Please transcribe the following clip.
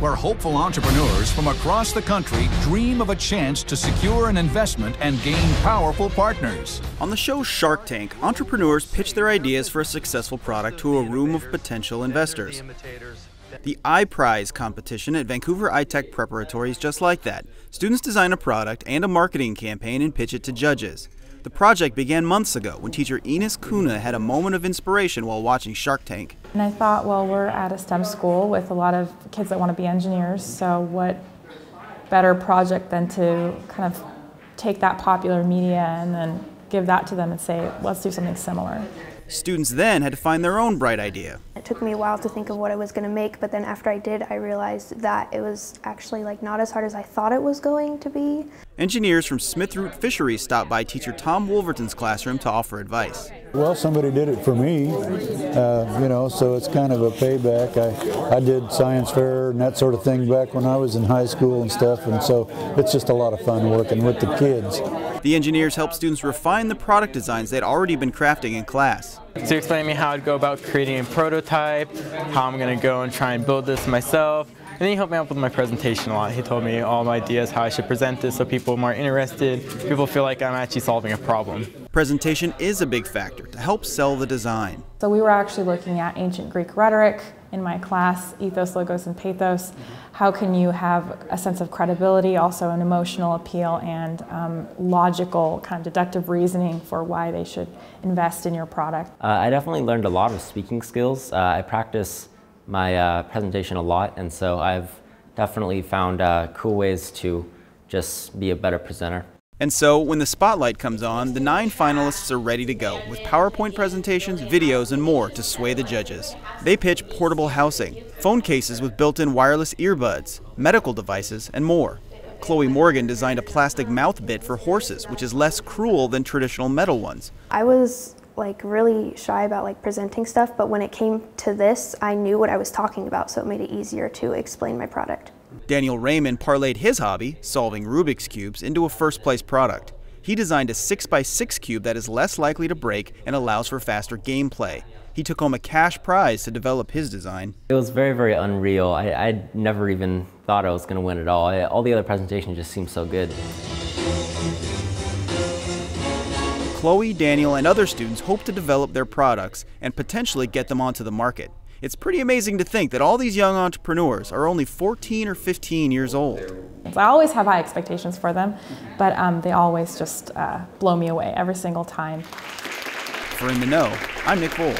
where hopeful entrepreneurs from across the country dream of a chance to secure an investment and gain powerful partners. On the show Shark Tank, entrepreneurs pitch their ideas for a successful product to a room of potential investors. The iPrize competition at Vancouver iTech Preparatory is just like that. Students design a product and a marketing campaign and pitch it to judges. The project began months ago when teacher Ines Kuna had a moment of inspiration while watching Shark Tank. And I thought, well, we're at a STEM school with a lot of kids that want to be engineers, so what better project than to kind of take that popular media and then give that to them and say, let's do something similar. Students then had to find their own bright idea. It took me a while to think of what I was going to make, but then after I did, I realized that it was actually like not as hard as I thought it was going to be. Engineers from Smith-Root Fisheries stopped by teacher Tom Wolverton's classroom to offer advice. Well, somebody did it for me, uh, you know, so it's kind of a payback. I, I did science fair and that sort of thing back when I was in high school and stuff, and so it's just a lot of fun working with the kids. The engineers help students refine the product designs they'd already been crafting in class. So he explained to me how I'd go about creating a prototype, how I'm going to go and try and build this myself, and he helped me out with my presentation a lot. He told me all my ideas, how I should present this so people are more interested, people feel like I'm actually solving a problem. Presentation is a big factor to help sell the design. So we were actually looking at ancient Greek rhetoric in my class, ethos, logos, and pathos. How can you have a sense of credibility, also an emotional appeal, and um, logical, kind of deductive reasoning for why they should invest in your product? Uh, I definitely learned a lot of speaking skills. Uh, I practice my uh, presentation a lot, and so I've definitely found uh, cool ways to just be a better presenter. And so, when the spotlight comes on, the nine finalists are ready to go with PowerPoint presentations, videos, and more to sway the judges. They pitch portable housing, phone cases with built in wireless earbuds, medical devices, and more. Chloe Morgan designed a plastic mouth bit for horses, which is less cruel than traditional metal ones. I was like really shy about like presenting stuff, but when it came to this, I knew what I was talking about, so it made it easier to explain my product. Daniel Raymond parlayed his hobby, solving Rubik's Cubes, into a first place product. He designed a 6x6 cube that is less likely to break and allows for faster gameplay. He took home a cash prize to develop his design. It was very, very unreal. I, I never even thought I was going to win at all. I, all the other presentations just seemed so good. Chloe, Daniel, and other students hope to develop their products and potentially get them onto the market. It's pretty amazing to think that all these young entrepreneurs are only 14 or 15 years old. I always have high expectations for them, but um, they always just uh, blow me away every single time. For In the Know, I'm Nick Voll.